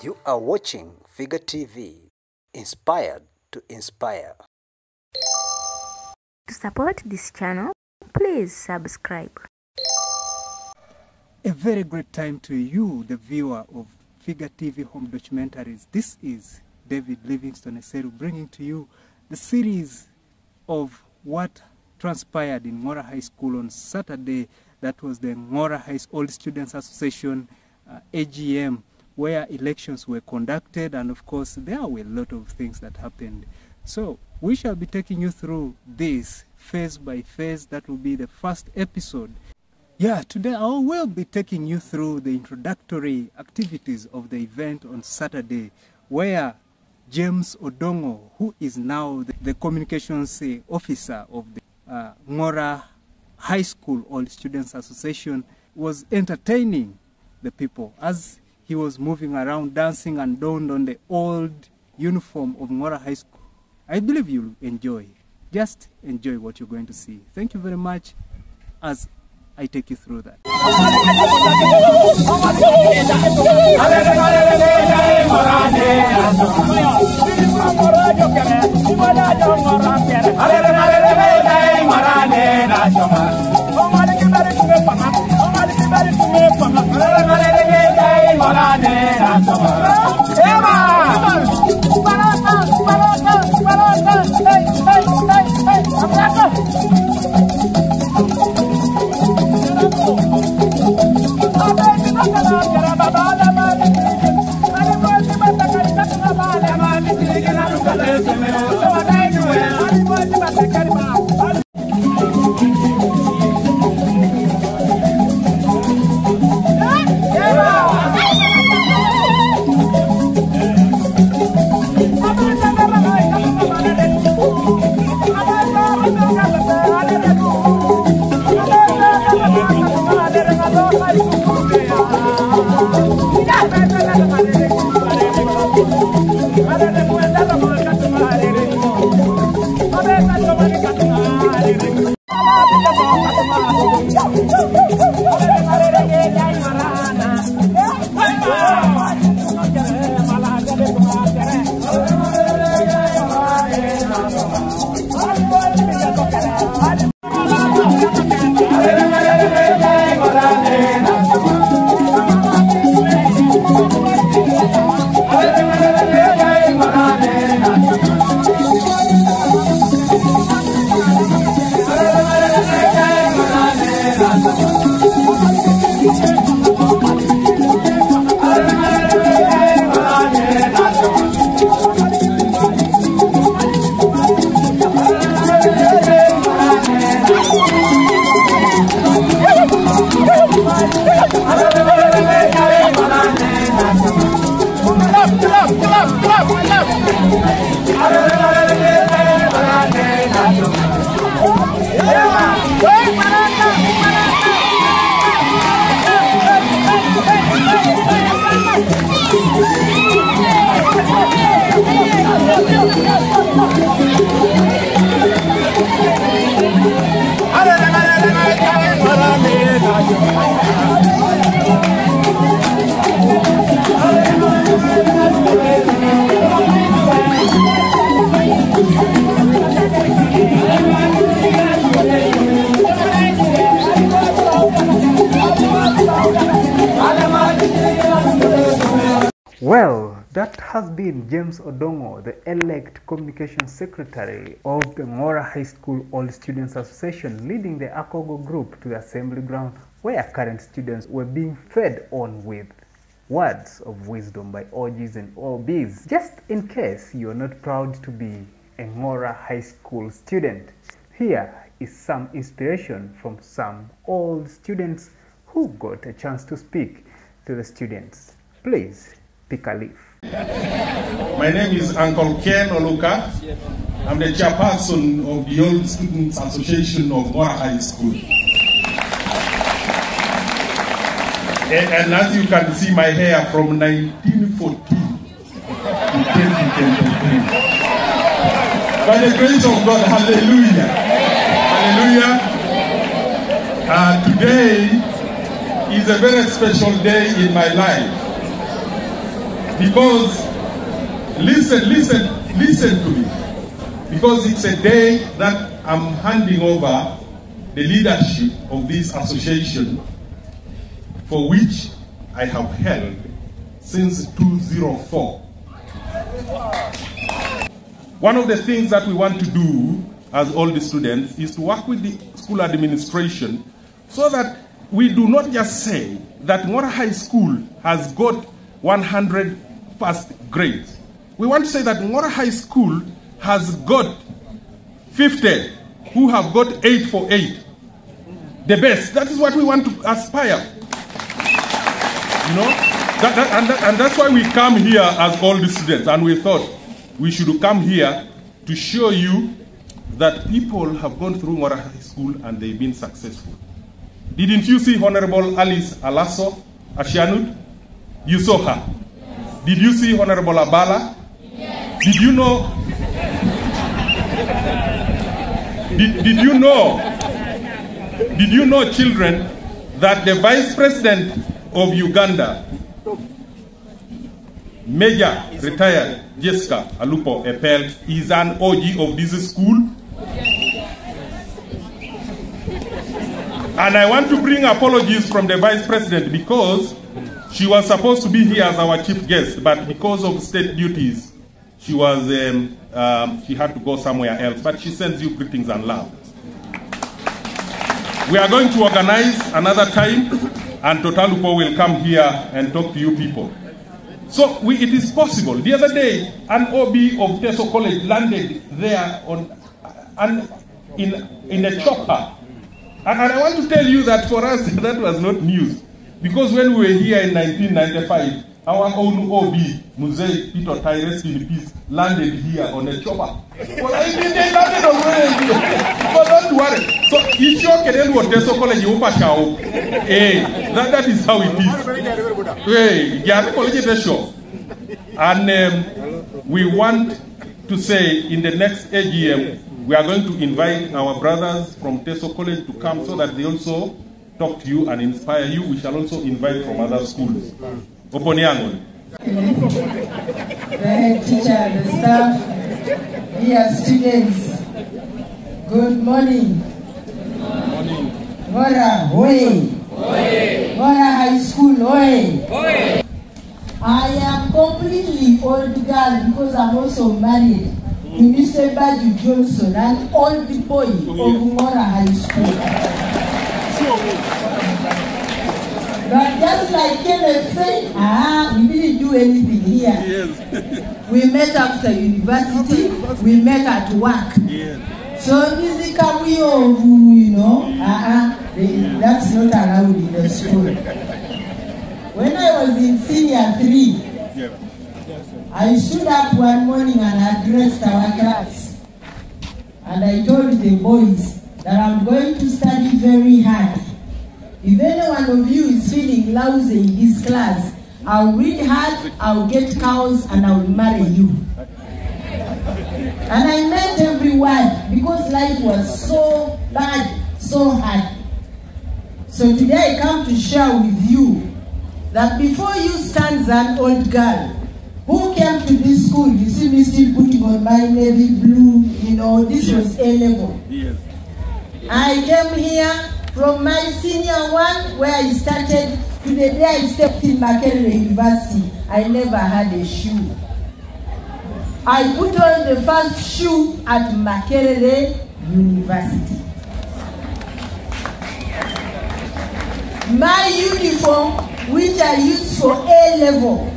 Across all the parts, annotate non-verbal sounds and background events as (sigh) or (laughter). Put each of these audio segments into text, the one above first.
You are watching FIGA TV, inspired to inspire. To support this channel, please subscribe. A very great time to you, the viewer of FIGA TV home documentaries. This is David Livingston Eseru bringing to you the series of what transpired in Ngora High School on Saturday. That was the Ngora High Old Students Association uh, AGM, where elections were conducted, and of course, there were a lot of things that happened. So, we shall be taking you through this phase by phase. That will be the first episode. Yeah, today I will be taking you through the introductory activities of the event on Saturday, where James Odongo, who is now the, the communications officer of the uh, High School Old Students Association, was entertaining the people as he was moving around dancing and donned on the old uniform of Ngora High School. I believe you'll enjoy. Just enjoy what you're going to see. Thank you very much as I take you through that. Well, that has been James Odongo, the elect communication secretary of the Ngora High School All Students Association, leading the Akogo group to the assembly ground where current students were being fed on with words of wisdom by OGs and OBs. Just in case you're not proud to be a Ngora High School student, here is some inspiration from some old students who got a chance to speak to the students. Please pick a leaf. My name is Uncle Ken Oluka. I'm the chairperson of the Old Students Association of Ngora High School. And, and as you can see, my hair from 1914 to 2023. By the grace of God, hallelujah. Hallelujah. Uh, today is a very special day in my life. Because, listen, listen, listen to me. Because it's a day that I'm handing over the leadership of this association for which I have held since 2004. One of the things that we want to do as all the students is to work with the school administration so that we do not just say that Ngora High School has got 100 first grade. We want to say that Ngora High School has got 50 who have got 8 for 8. The best. That is what we want to aspire. You know? That, that, and, that, and that's why we come here as all the students. And we thought we should come here to show you that people have gone through Ngora High School and they've been successful. Didn't you see Honorable Alice Alaso Asianut? You saw her. Did you see Honorable Abala? Yes. Did you know? Did, did you know? Did you know, children, that the Vice President of Uganda, Major retired Jessica Alupo Epel, is an OG of this school? And I want to bring apologies from the Vice President because she was supposed to be here as our chief guest, but because of state duties, she was um, um, she had to go somewhere else. But she sends you greetings and love. We are going to organize another time, and Totalupo will come here and talk to you people. So we, it is possible. The other day, an OB of Teso College landed there on, in, in a chopper and I want to tell you that for us, (laughs) that was not news. Because when we were here in 1995, our own OB, Muzei Peter Tyrese in peace, landed here on a chopper. Well, I mean, they landed on where But don't worry. So, if you're getting what they're so called, you will Hey, that, that is how it is. Hey, yeah, college is show. And um, we want to say in the next AGM, we are going to invite our brothers from Teso College to come so that they also talk to you and inspire you. We shall also invite from other schools. Oponiango. The head teacher, the staff, dear students, good morning. Morning. Ngora, hoy. Ngora High School, hoy. I am completely old girl because I'm also married. Mr. Badu Johnson, an old boy of Ngora High School. But just like Kenneth said, ah, we didn't do anything here. Yes. (laughs) We met after university, we met at work. Yes. So this is of, you know, uh-uh, that's not allowed in the school. When I was in senior three, yeah. I stood up one morning and addressed our class. And I told the boys that I'm going to study very hard. If any one of you is feeling lousy in this class, I'll read hard, I'll get cows, and I'll marry you. And I meant every word because life was so bad, so hard. So today I come to share with you that before you stands an old girl who came to this school, you see me still putting on my navy blue, you know, this yes. was A level. Yes. I came here from my senior one where I started to the day I stepped in Makerere University. I never had a shoe. I put on the first shoe at Makerere University. My uniform, which I used for A level,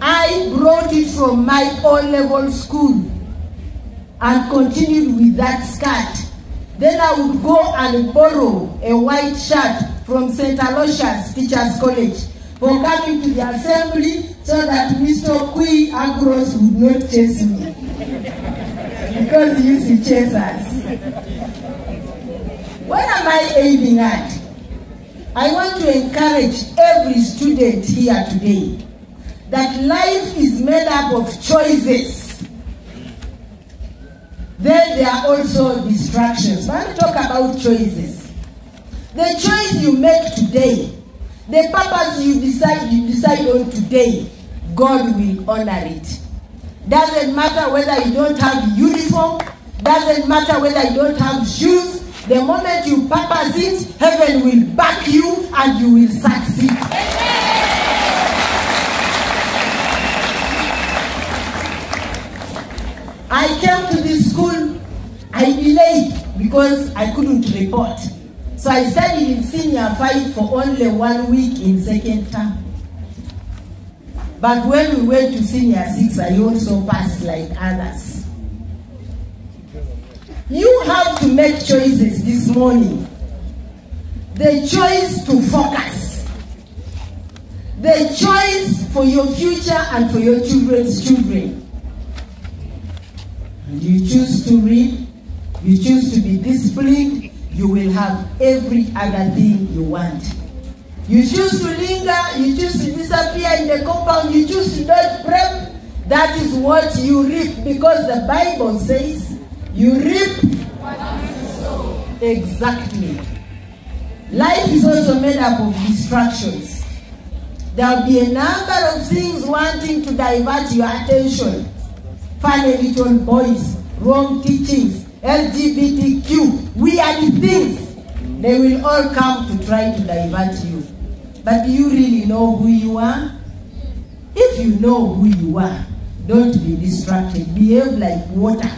I brought it from my own level school and continued with that skirt. Then I would go and borrow a white shirt from St. Aloysius Teachers College for coming to the assembly so that Mr. Kui Agros would not chase me. because he used to chase us. What am I aiming at? I want to encourage every student here today that life is made up of choices. Then there are also distractions. When we talk about choices, the choice you make today, the purpose you decide you decide on today, God will honor it. Doesn't matter whether you don't have uniform, doesn't matter whether you don't have shoes. The moment you purpose it, heaven will back you and you will succeed. I came to this school, I delayed because I couldn't report. So I studied in senior five for only one week in second term. But when we went to senior six, I also passed like others. You have to make choices this morning. The choice to focus. The choice for your future and for your children's children. And you choose to read, you choose to be disciplined, you will have every other thing you want. You choose to linger, you choose to disappear in the compound, you choose to not prep. That is what you reap because the Bible says you reap Exactly. Life is also made up of distractions. There will be a number of things wanting to divert your attention. Funny little boys, wrong teachings, LGBTQ, We are the things. They will all come to try to divert you. But do you really know who you are? If you know who you are, don't be distracted. Behave like water.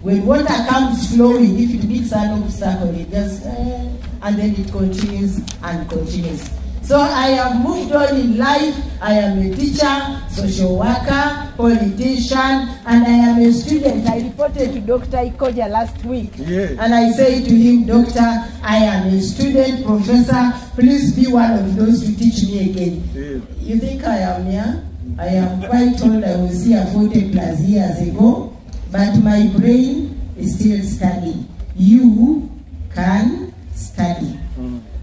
When water comes flowing, if it meets an obstacle, it just, eh, and then it continues and continues. So I have moved on in life. I am a teacher, social worker, politician, and I am a student. I reported to Dr. Ikoja last week. And I say to him, Doctor, I am a student, professor. Please be one of those to teach me again. You think I am here? I am quite old. I was here 40 plus years ago. But my brain is still studying. You can study. The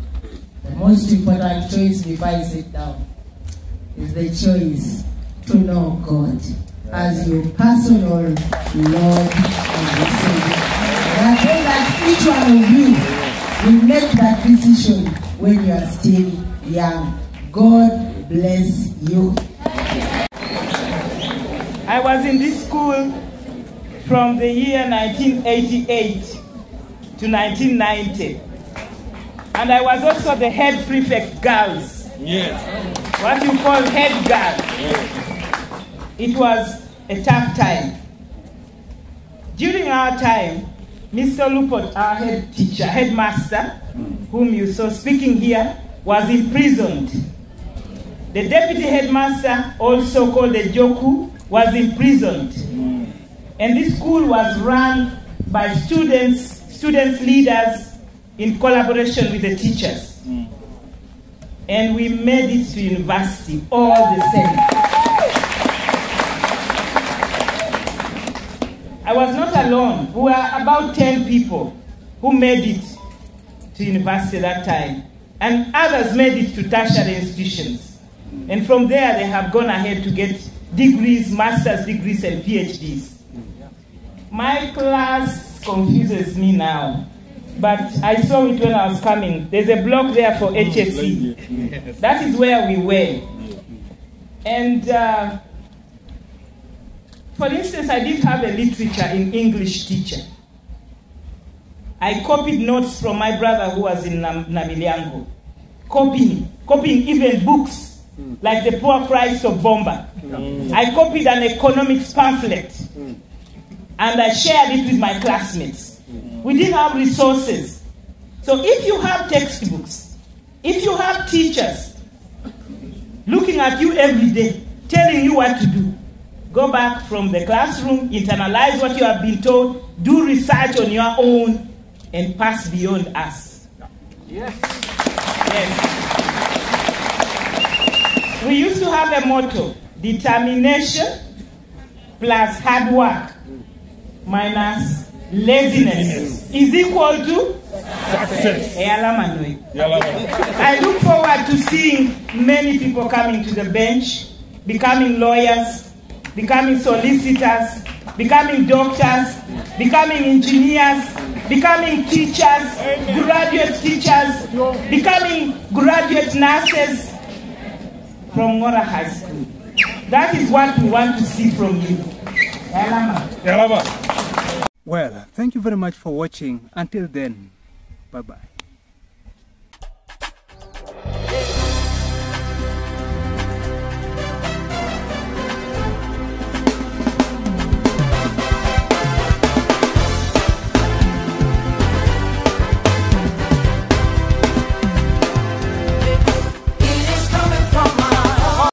most important choice before I sit down is the choice to know God as your personal Lord and Savior. And I pray that each one of you will make that decision when you are still young. God bless you. I was in this school from the year 1988 to 1990. And I was also the head prefect girls. Yes. What you call head girl. It was a tough time. During our time, Mr. Lupot, our head teacher, headmaster, mm. whom you saw speaking here, was imprisoned. The deputy headmaster, also called the Joku, was imprisoned. Mm. And this school was run by students, students leaders in collaboration with the teachers. And we made it to university all the same. I was not alone. We were about 10 people who made it to university that time. And others made it to tertiary institutions. And from there, they have gone ahead to get degrees, master's degrees, and PhDs. My class confuses me now, but I saw it when I was coming. There's a block there for HSC. That is where we were. And uh, for instance, I did have a literature in English teacher. I copied notes from my brother who was in Nam- Namilyango. Copying, copying even books like The Poor Christ of Bomba. I copied an economics pamphlet and I shared it with my classmates. We didn't have resources. So if you have textbooks, if you have teachers looking at you every day, telling you what to do, go back from the classroom, internalize what you have been told, do research on your own, and pass beyond us. Yes. Yes. We used to have a motto determination plus hard work minus laziness is equal to Success. I look forward to seeing many people coming to the bench, becoming lawyers, becoming solicitors, becoming doctors, becoming engineers, becoming teachers, graduate teachers, becoming graduate nurses from Ngora High School. That is what we want to see from you. Yalama. Yalama. Well, thank you very much for watching. Until then, bye bye.